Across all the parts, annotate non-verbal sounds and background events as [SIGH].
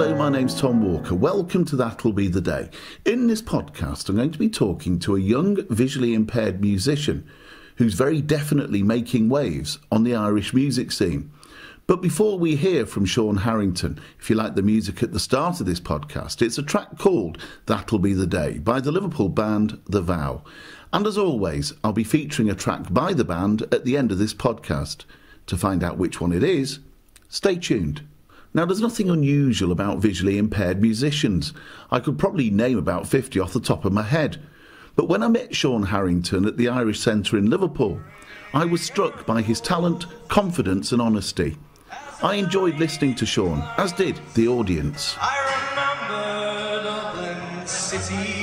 Hello, my name's Tom Walker. Welcome to That'll Be the Day. In this podcast, I'm going to be talking to a young visually impaired musician who's very definitely making waves on the Irish music scene. But before we hear from Sean Harrington, if you like the music at the start of this podcast, it's a track called That'll Be the Day by the Liverpool band The Vow. And as always, I'll be featuring a track by the band at the end of this podcast. To find out which one it is, stay tuned. Now, there's nothing unusual about visually impaired musicians. I could probably name about 50 off the top of my head. But when I met Sean Harrington at the Irish Centre in Liverpool, I was struck by his talent, confidence, and honesty. I enjoyed listening to Sean, as did the audience. I remember Dublin City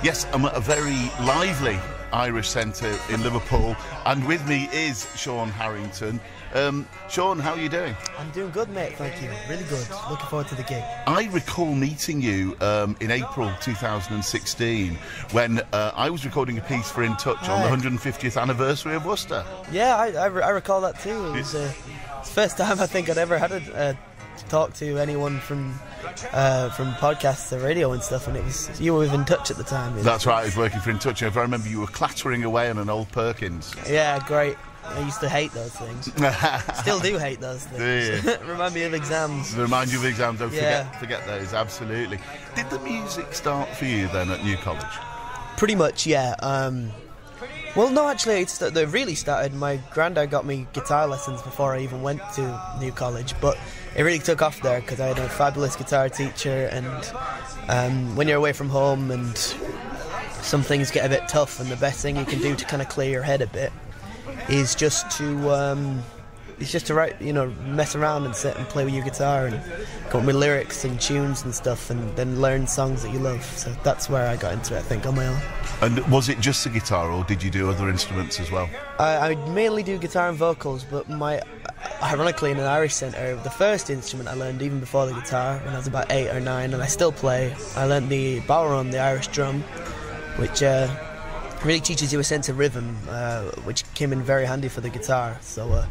Yes, I'm at a very lively Irish Centre in Liverpool, and with me is Sean Harrington. Um, Sean, how are you doing? I'm doing good, mate. Thank you. Really good. Looking forward to the gig. I recall meeting you um, in April 2016 when uh, I was recording a piece for In Touch on the 150th anniversary of Worcester. Yeah, I, I, I recall that too. It was uh, the first [LAUGHS] time I think I'd ever had a uh, talk to anyone from uh, from podcasts or radio and stuff, and it was you were in touch at the time. That's right, I was working for In Touch. I remember you were clattering away on an old Perkins. yeah, great. I used to hate those things. [LAUGHS] Still do hate those things. [LAUGHS] Remind me of exams. Remind you of exams, don't Yeah. forget, forget those, absolutely. Did the music start for you then at New College? Pretty much, yeah. Um, well, no, actually, it's that they really started. My granddad got me guitar lessons before I even went to New College, but it really took off there because I had a fabulous guitar teacher. And um, when you're away from home and some things get a bit tough, and the best thing you can do to kind of clear your head a bit is just to um, it's just to write, you know, mess around and sit and play with your guitar and come up with lyrics and tunes and stuff, and then learn songs that you love. So that's where I got into it, I think, on my own. And was it just the guitar or did you do other instruments as well? I, I mainly do guitar and vocals, but my ironically in an Irish centre, the first instrument I learned even before the guitar when I was about eight or nine, and I still play. I learned the bodhrán, the Irish drum, which uh, really teaches you a sense of rhythm, uh, which came in very handy for the guitar. So, uh,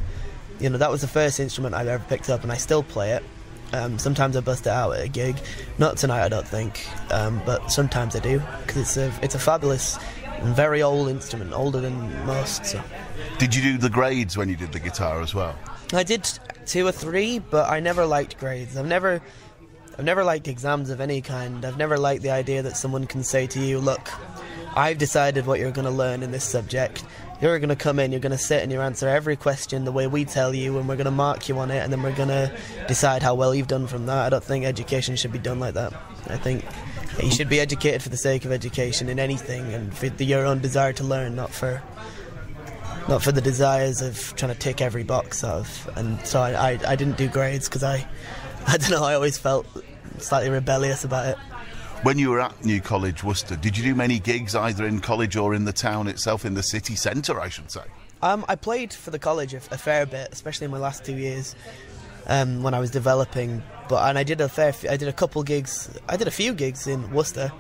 you know, that was the first instrument I've ever picked up, and I still play it. Um, sometimes I bust it out at a gig, not tonight I don't think, um, but sometimes I do because it's a it's a fabulous and very old instrument, older than most. So. Did you do the grades when you did the guitar as well? I did two or three, but I never liked grades. I've never, I've never liked exams of any kind. I've never liked the idea that someone can say to you, "Look, I've decided what you're going to learn in this subject. You're going to come in, you're going to sit and you answer every question the way we tell you, and we're going to mark you on it, and then we're going to decide how well you've done from that." I don't think education should be done like that. I think you should be educated for the sake of education in anything, and for your own desire to learn, not for not for the desires of trying to tick every box of. And so I, I, I didn't do grades because I, [LAUGHS] I don't know, I always felt slightly rebellious about it. When you were at New College Worcester, did you do many gigs either in college or in the town itself, in the city centre, I should say? Um, I played for the college a, a fair bit, especially in my last two years um, when I was developing. But and I did a fair, I did a couple gigs. I did a few gigs in Worcester.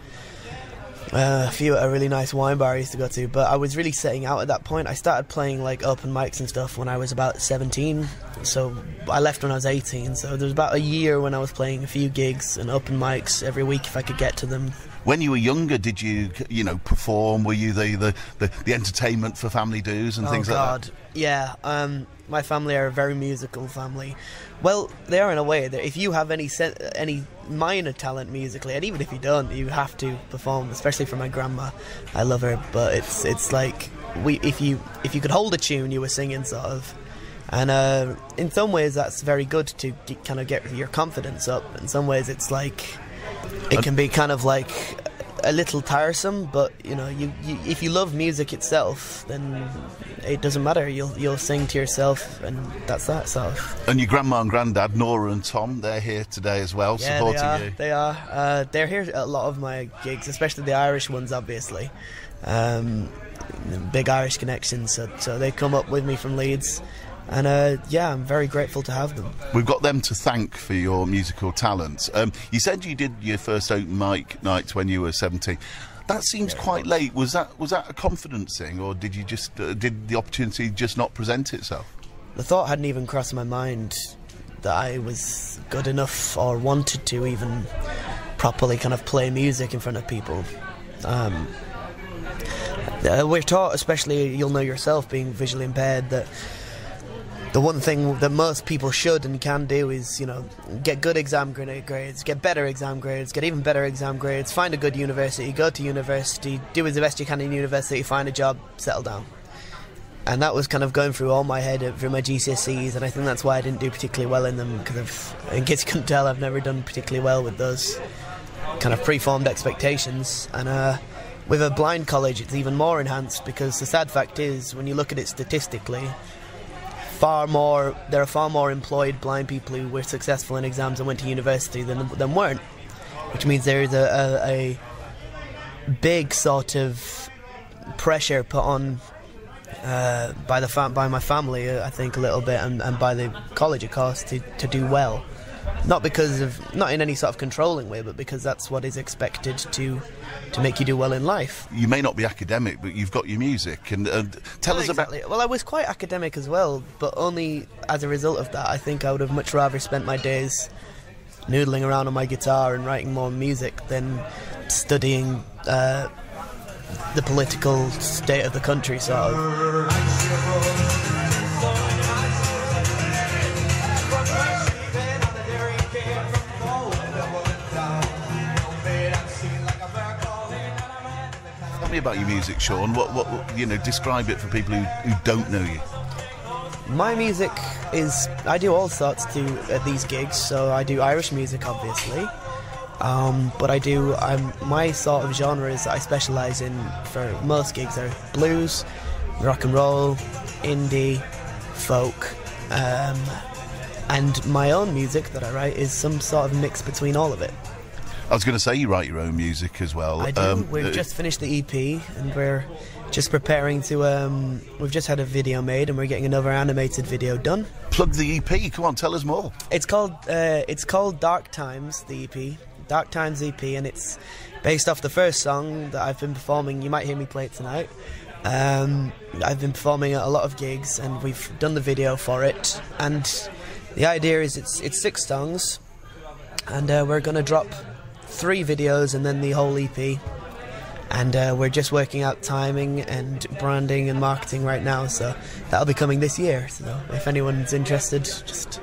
Uh, a few at a really nice wine bar I used to go to, but I was really setting out at that point. I started playing like open mics and stuff when I was about 17, so I left when I was 18. So there was about a year when I was playing a few gigs and open mics every week if I could get to them. When you were younger, did you, you know, perform? Were you the, the, the, the entertainment for family dues and oh things God, like that? yeah. Um, my family are a very musical family. Well, they are in a way. That if you have any sen- any minor talent musically, and even if you don't, you have to perform. Especially for my grandma, I love her, but it's it's like we if you if you could hold a tune, you were singing sort of. And uh, in some ways, that's very good to get, kind of get your confidence up. In some ways, it's like it can be kind of like a little tiresome, but you know, you, you if you love music itself, then it doesn't matter. You'll you'll sing to yourself, and that's that sort of. And your grandma and granddad, Nora and Tom, they're here today as well, Yeah, supporting they are. you. They are. Uh, they're here at a lot of my gigs, especially the Irish ones, obviously. Um, big Irish connections, so so they come up with me from Leeds, and uh, yeah, I'm very grateful to have them. We've got them to thank for your musical talents. Um, you said you did your first open mic night when you were 17. That seems quite late. Was that was that a confidence thing, or did you just uh, did the opportunity just not present itself? the thought hadn't even crossed my mind that I was good enough or wanted to even properly kind of play music in front of people. Um, uh, we're taught, especially you'll know yourself being visually impaired, that the one thing that most people should and can do is, you know, get good exam grades, get better exam grades, get even better exam grades, find a good university, go to university, do as the best you can in university, find a job, settle down. And that was kind of going through all my head through my GCSEs, and I think that's why I didn't do particularly well in them because in case you couldn't tell, I've never done particularly well with those kind of preformed expectations. And uh, with a blind college, it's even more enhanced because the sad fact is, when you look at it statistically, far more there are far more employed blind people who were successful in exams and went to university than than weren't, which means there is a, a, a big sort of pressure put on uh, by the by my family, uh, I think a little bit, and, and by the college, of course, to, to do well. Not because of not in any sort of controlling way, but because that's what is expected to to make you do well in life. You may not be academic, but you've got your music, and uh, tell Well, us exactly. Well, I was quite academic as well, but only as a result of that. I think I would have much rather spent my days noodling around on my guitar and writing more music than studying uh, the political state of the country, sort of. Me about your music, Sean. What, what, what- you know, describe it for people who, who don't know you. My music is I do all sorts to at these gigs. So I do Irish music, obviously, um, but I do I'm my sort of genres I specialize in for most gigs are blues, rock and roll, indie, folk, um, and my own music that I write is some sort of mix between all of it. I was going to say you write your own music as well. I do. Um, we've uh, just finished the EP, and we're just preparing to. Um, we've just had a video made, and we're getting another animated video done. plug the EP. Come on, tell us more. It's called uh, it's called Dark Times, the EP. Dark Times EP, and it's based off the first song that I've been performing. You might hear me play it tonight. Um, I've been performing at a lot of gigs, and we've done the video for it. And the idea is it's it's six songs, and uh, we're gonna drop three videos and then the whole EP. And uh, we're just working out timing and branding and marketing right now, so that'll be coming this year. So if anyone's interested, just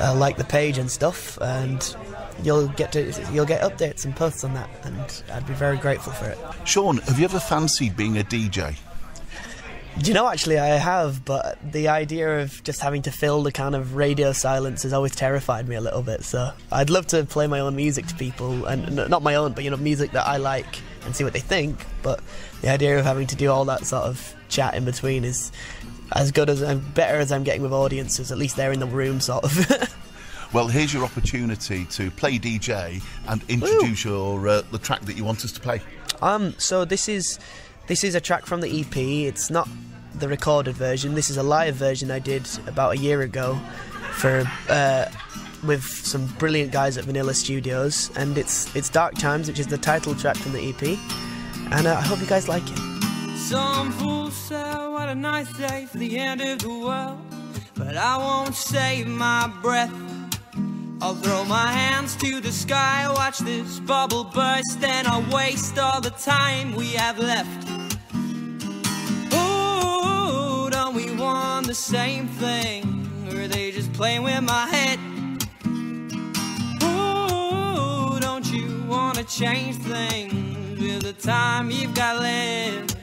uh, like the page and stuff, and you'll get to you'll get updates and posts on that, and I'd be very grateful for it. Sean, have you ever fancied being a DJ? Do you know, actually, I have, but the idea of just having to fill the kind of radio silence has always terrified me a little bit. So I'd love to play my own music to people, and not my own, but you know, music that I like and see what they think. But the idea of having to do all that sort of chat in between is as good as I'm better as I'm getting with audiences. At least they're in the room, sort of. [LAUGHS] Well, here's your opportunity to play DJ and introduce your uh, the track that you want us to play. Um, so this is this is a track from the EP. It's not the recorded version. This is a live version I did about a year ago for uh, with some brilliant guys at Vanilla Studios, and it's it's Dark Times, which is the title track from the EP. And uh, I hope you guys like it. Some fools say what a nice day for the end of the world. But I won't save my breath. I'll throw my hands to the sky, watch this bubble burst, and I'll waste all the time we have left. Same thing? Or are they just playing with my head? Ooh, don't you wanna change things with the time you've got left?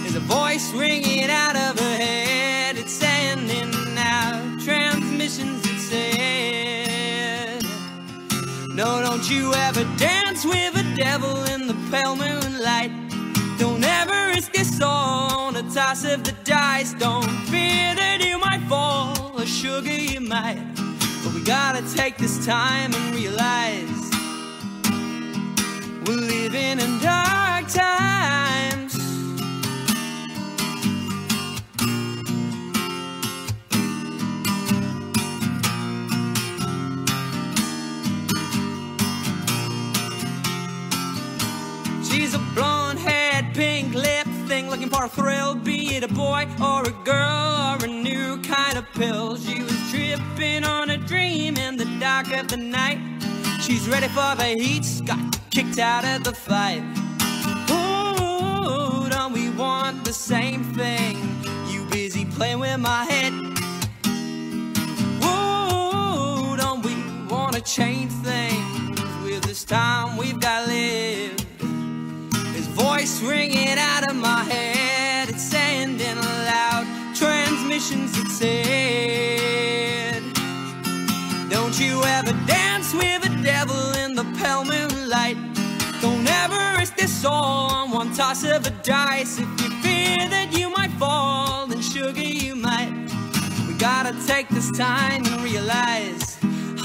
There's a voice ringing out of her head. It's sending out transmissions. It said, No, don't you ever dance with a devil in the pale moonlight. Don't ever risk your soul toss of the dice. Don't fear that you might fall, or sugar you might. But we gotta take this time and realize we're living in dark times. Or a girl or a new kind of pills. She was tripping on a dream in the dark of the night. She's ready for the heat, got kicked out of the fight. Ooh, don't we want the same thing? You busy playing with my head. Ooh, don't we wanna change things with this time we've got lived? His voice ringing out of my head, said, Don't you ever dance with the devil in the pale moonlight? Don't ever risk this all on one toss of a dice. If you fear that you might fall, then sugar you might. We gotta take this time and realize.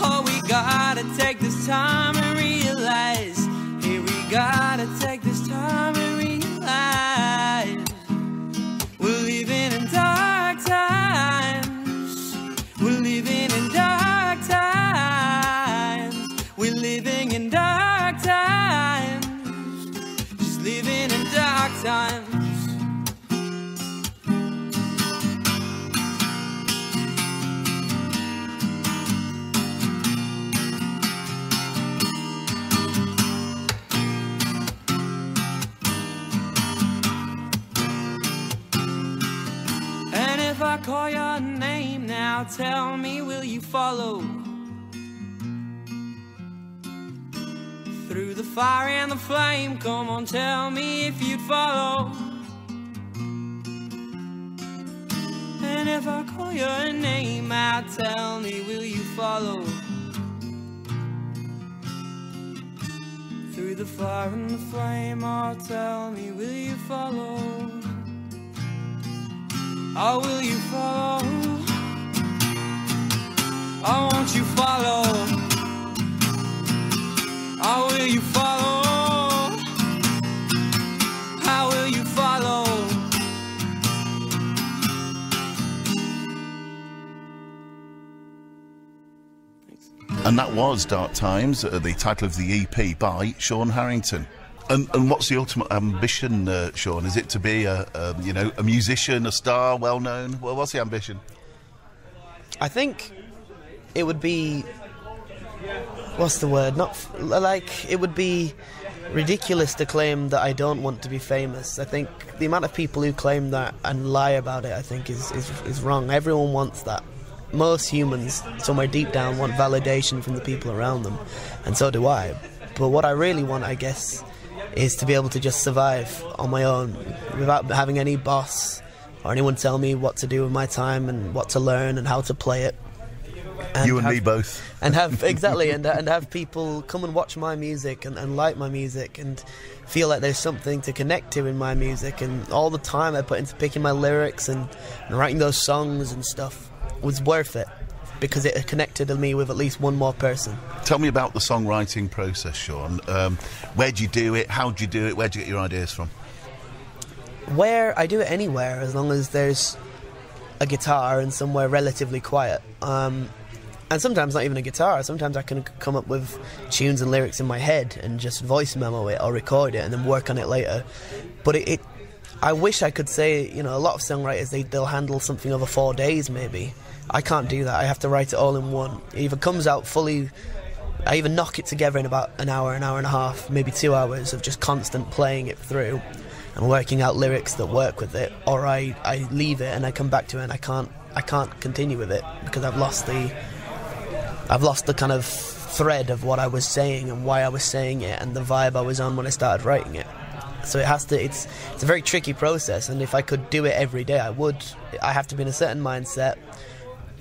Oh, we gotta take this time and realize. Hey, we gotta take this time call your name now, tell me, will you follow? Through the fire and the flame, come on, tell me if you'd follow. And if I call your name out, tell me, will you follow? Through the fire and the flame, oh, tell me, will you follow? Oh, will you follow? Oh, won't you follow? Oh, will you follow? How will you follow? And that was Dark Times, uh, the title of the EP by Sean Harrington. And, and what's the ultimate ambition, uh, Sean? Is it to be a, a you know a musician, a star, well known? Well, what's the ambition? I think it would be what's the word? Not f- like it would be ridiculous to claim that I don't want to be famous. I think the amount of people who claim that and lie about it, I think, is is, is wrong. Everyone wants that. Most humans, somewhere deep down, want validation from the people around them, and so do I. But what I really want, I guess, is to be able to just survive on my own without having any boss or anyone tell me what to do with my time and what to learn and how to play it. you and have- me both. and have [LAUGHS] exactly and and have people come and watch my music and, and like my music and feel like there's something to connect to in my music and all the time I put into picking my lyrics and, and writing those songs and stuff was worth it because it connected me with at least one more person. Tell me about the songwriting process, Sean. Um, where do you do it? How do you do it? Where do you get your ideas from? Where I do it anywhere as long as there's a guitar and somewhere relatively quiet. Um, and sometimes not even a guitar. Sometimes I can come up with tunes and lyrics in my head and just voice memo it or record it and then work on it later. But it, it I wish I could say, you know, a lot of songwriters they they'll handle something over four days maybe. I can't do that. I have to write it all in one. It either comes out fully. I even knock it together in about an hour, an hour and a half, maybe two hours of just constant playing it through and working out lyrics that work with it, or I, I leave it and I come back to it and I can't I can't continue with it because I've lost the I've lost the kind of thread of what I was saying and why I was saying it and the vibe I was on when I started writing it. So it has to it's it's a very tricky process and if I could do it every day I would. I have to be in a certain mindset.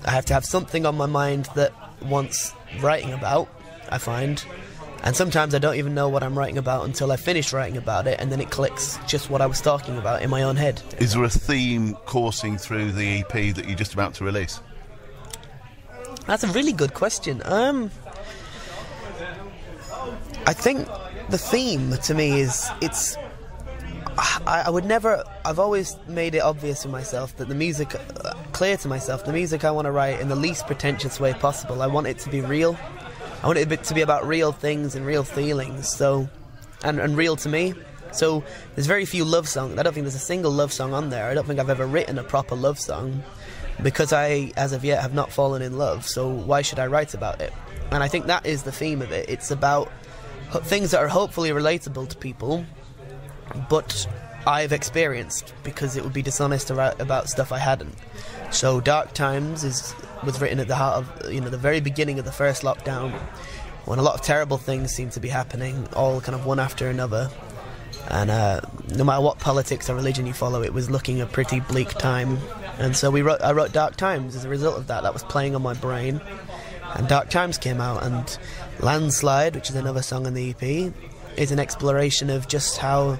I have to have something on my mind that wants writing about, I find. And sometimes I don't even know what I'm writing about until I finish writing about it and then it clicks just what I was talking about in my own head. Is there a theme coursing through the EP that you're just about to release? That's a really good question. Um, I think the theme to me is it's. I, I would never. I've always made it obvious to myself that the music, uh, clear to myself, the music I want to write in the least pretentious way possible. I want it to be real. I want it to be- about real things and real feelings. So, and, and real to me. So there's very few love songs. I don't think there's a single love song on there. I don't think I've ever written a proper love song. because I, as of yet, have not fallen in love. So why should I write about it? And I think that is the theme of it. It's about things that are hopefully relatable to people, but I've experienced because it would be dishonest about stuff I hadn't. So Dark Times is was written at the heart of you know the very beginning of the first lockdown, when a lot of terrible things seemed to be happening, all kind of one after another. And uh, no matter what politics or religion you follow, it was looking a pretty bleak time. And so we wrote, I wrote Dark Times as a result of that. That was playing on my brain. And Dark Times came out, and Landslide, which is another song on the EP, is an exploration of just how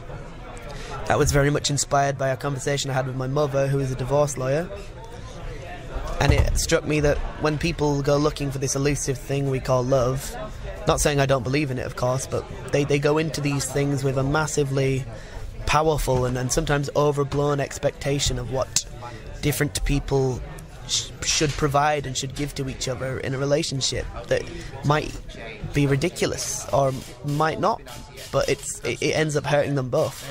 that was very much inspired by a conversation I had with my mother, who is a divorce lawyer. And it struck me that when people go looking for this elusive thing we call love, not saying I don't believe in it, of course, but they, they go into these things with a massively powerful and, and sometimes overblown expectation of what different people sh- should provide and should give to each other in a relationship that might be ridiculous or might not, but it's it, it ends up hurting them both,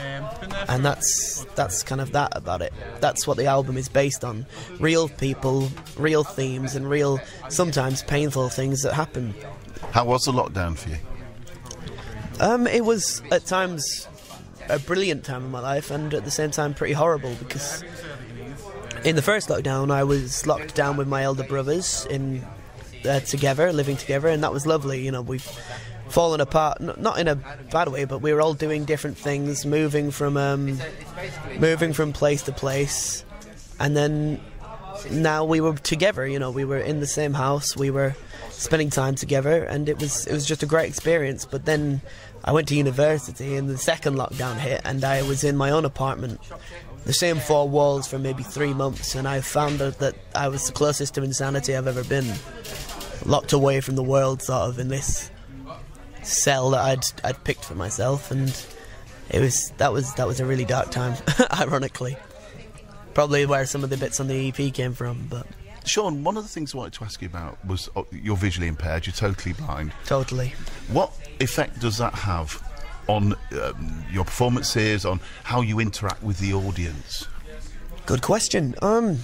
and that's that's kind of that about it. That's what the album is based on: real people, real themes, and real sometimes painful things that happen. How was the lockdown for you? Um, it was at times a brilliant time in my life, and at the same time pretty horrible because in the first lockdown I was locked down with my elder brothers in uh, together, living together, and that was lovely. You know, we've fallen apart, not in a bad way, but we were all doing different things, moving from um, moving from place to place, and then now we were together. You know, we were in the same house. We were spending time together, and it was it was just a great experience. But then I went to university, and the second lockdown hit, and I was in my own apartment, the same four walls for maybe three months, and I found out that I was the closest to insanity I've ever been, locked away from the world, sort of in this cell that I'd I'd picked for myself, and it was that was that was a really dark time, [LAUGHS] ironically. Probably where some of the bits on the EP came from, but Sean, one of the things I wanted to ask you about was uh, you're visually impaired, you're totally blind. totally. What effect does that have on um, your performances, on how you interact with the audience? Good question. Um,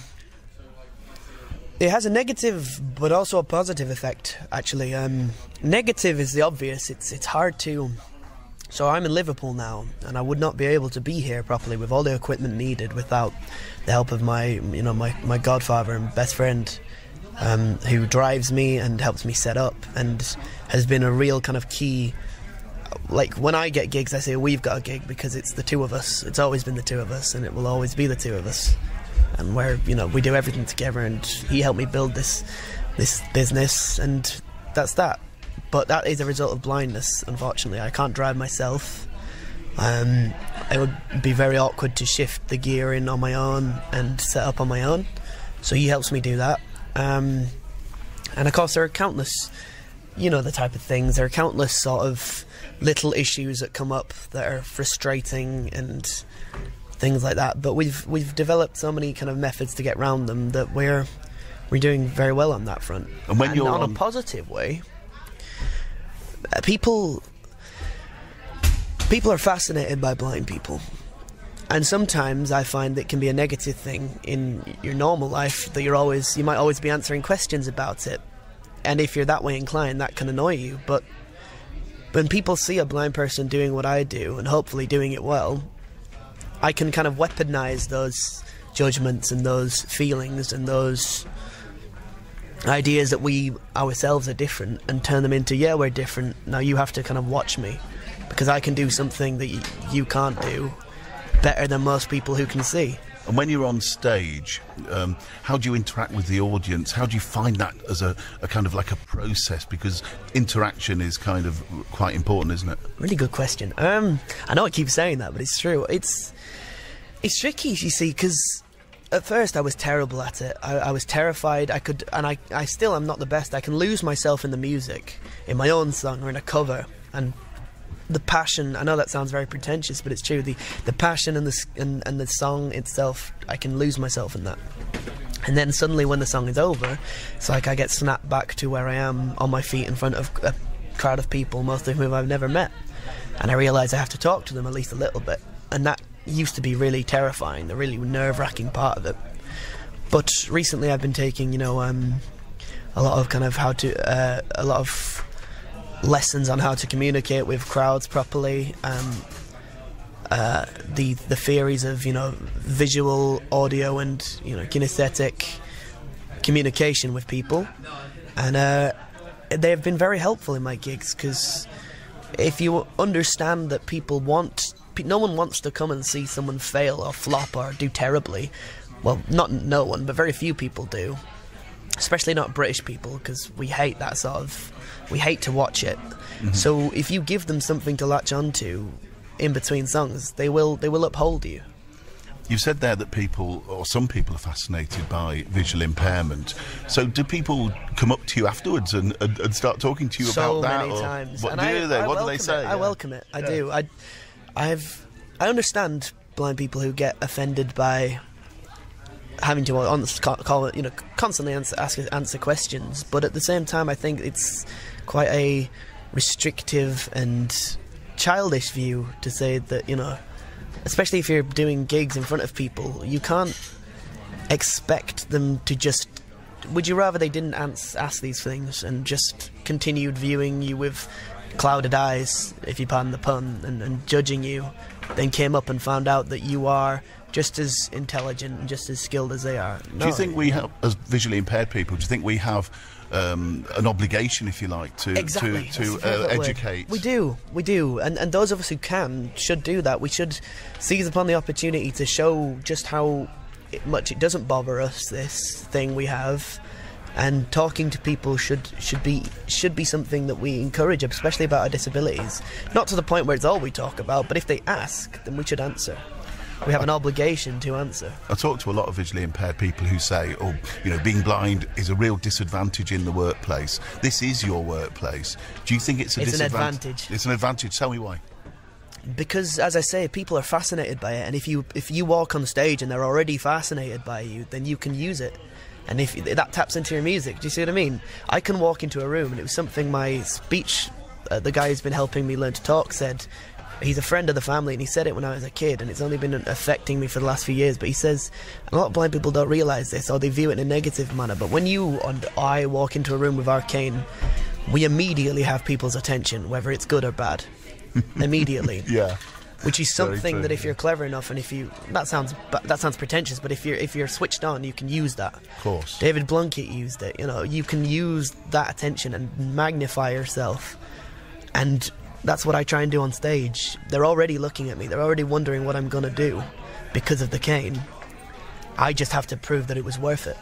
it has a negative, but also a positive effect. Actually, um, negative is the obvious. It's it's hard to. So I'm in Liverpool now, and I would not be able to be here properly with all the equipment needed without the help of my, you know, my, my godfather and best friend, um, who drives me and helps me set up, and has been a real kind of key like when I get gigs, I say we've got a gig because it's the two of us. It's always been the two of us, and it will always be the two of us. And where you know we do everything together, and he helped me build this this business, and that's that. But that is a result of blindness. Unfortunately, I can't drive myself. Um, it would be very awkward to shift the gear in on my own and set up on my own. So he helps me do that. Um, and of course, there are countless you know the type of things. There are countless sort of little issues that come up that are frustrating and things like that. But we've we've developed so many kind of methods to get around them that we're we're doing very well on that front. And when you're on, on- a positive way, uh, people people are fascinated by blind people. And sometimes I find it can be a negative thing in your normal life that you're always you might always be answering questions about it. And if you're that way inclined, that can annoy you. But when people see a blind person doing what I do and hopefully doing it well, I can kind of weaponize those judgments and those feelings and those ideas that we ourselves are different and turn them into yeah we're different. Now you have to kind of watch me because I can do something that you can't do better than most people who can see And when you're on stage, um, how do you interact with the audience? How do you find that as a, a kind of like a process? Because interaction is kind of quite important, isn't it? Really good question. Um, I know I keep saying that, but it's true. It's it's tricky, you see, because at first I was terrible at it. I, I was terrified. I could, and I, I still am not the best. I can lose myself in the music, in my own song or in a cover, and the passion. I know that sounds very pretentious, but it's true. The the passion and the and, and the song itself, I can lose myself in that. And then suddenly, when the song is over, it's like I get snapped back to where I am on my feet in front of a crowd of people, most of whom I've never met. And I realise I have to talk to them at least a little bit. And that used to be really terrifying, the really nerve wracking part of it. but recently I've been taking, you know, um, a lot of kind of how to, uh, a lot of lessons on how to communicate with crowds properly. Um, uh, the the theories of you know visual, audio, and you know kinesthetic communication with people, and uh, they have been very helpful in my gigs because if you understand that people want, no one wants to come and see someone fail or flop or do terribly. Well, not no one, but very few people do. Especially not British people, because we hate that sort of. We hate to watch it. Mm-hmm. So if you give them something to latch onto in between songs, they will they will uphold you. You've said there that people, or some people, are fascinated by visual impairment. So, do people come up to you afterwards and, and, and start talking to you so about that? So many times. What and do I, they? I what do they say? It. I Yeah. welcome it. I Yeah. do. I, I've, I understand blind people who get offended by having to on, call, you know constantly answer, ask answer questions, but at the same time, I think it's quite a restrictive and childish view to say that you know, especially if you're doing gigs in front of people, you can't expect them to just. Would you rather they didn't ans- ask these things and just continued viewing you with clouded eyes, if you pardon the pun, and, and judging you, then came up and found out that you are just as intelligent and just as skilled as they are? Do you think we have, as visually impaired people, do you think we have um, an obligation, if you like, to exactly to, to uh, word. educate? We do, we do, and and those of us who can should do that. We should seize upon the opportunity to show just how much it doesn't bother us. This thing we have. And talking to people should should be should be something that we encourage, especially about our disabilities. Not to the point where it's all we talk about, but if they ask, then we should answer. We have an obligation to answer. I talk to a lot of visually impaired people who say, "Oh, you know, being blind is a real disadvantage in the workplace. This is your workplace." Do you think it's a It's an advantage. It's an advantage. Tell me why. because as I say, people are fascinated by it, and if you if you walk on stage and they're already fascinated by you, then you can use it. And if that taps into your music, do you see what I mean? I can walk into a room, and it was something my speech, uh, the guy who's been helping me learn to talk, said. He's a friend of the family, and he said it when I was a kid, and it's only been affecting me for the last few years. But he says a lot of blind people don't realise this, or they view it in a negative manner. But when you and I walk into a room with Arcane, we immediately have people's attention, whether it's good or bad. [LAUGHS] immediately Yeah. which is something that if you're clever enough and if you that sounds that sounds pretentious but if you're if you're switched on you can use that Of course. david blunkett used it you know you can use that attention and magnify yourself and that's what i try and do on stage they're already looking at me they're already wondering what i'm going to do because of the cane i just have to prove that it was worth it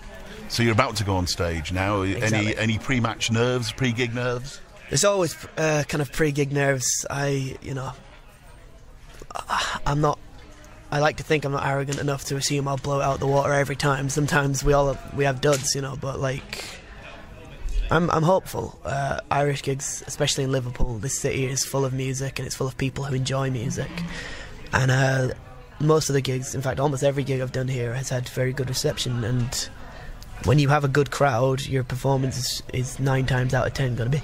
So you're about to go on stage now. Any Exactly. any pre-match nerves, pre-gig nerves? There's always uh, kind of pre-gig nerves. I, you know, I'm not. I like to think I'm not arrogant enough to assume I'll blow it out the water every time. Sometimes we all we have duds, you know, but like. I'm, I'm hopeful. Uh, Irish gigs, especially in Liverpool, this city is full of music and it's full of people who enjoy music. And uh, most of the gigs, in fact, almost every gig I've done here has had very good reception. And when you have a good crowd, your performance is, is nine times out of ten going to be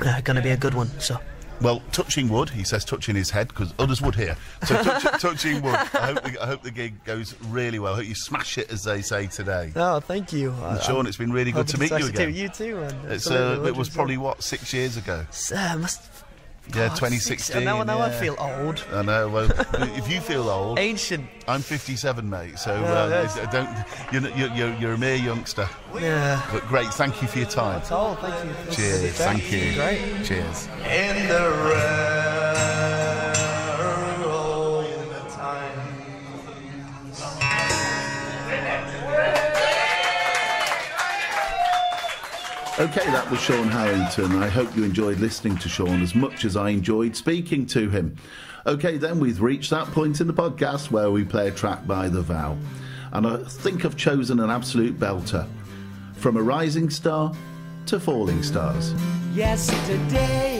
uh, going to be a good one. So Well, touching wood, he says touching his head because others would hear. So touch, [LAUGHS] touching wood. I hope, the, I hope the gig goes really well. I hope you smash it, as they say today. oh, thank you, And Sean, it's been really good to meet you again. You too, man. It's, Absolutely, uh, it was probably what six years ago. Uh, must, Yeah, God, 2016. six- now, now I feel old, I know. Well, if you feel old, ancient. I'm 57, mate. So Yeah, uh, I don't. You're, you're, you're, you're a mere youngster. Yeah. But great. Thank you for your time. That's all. Thank you. This is a Cheers. Thank you. Great. Cheers. in the rare Okay, that was Sean Harrington. I hope you enjoyed listening to Sean as much as I enjoyed speaking to him. Okay, then we've reached that point in the podcast where we play a track by The Vow. And I think I've chosen an absolute belter. From a rising star to falling stars. yesterday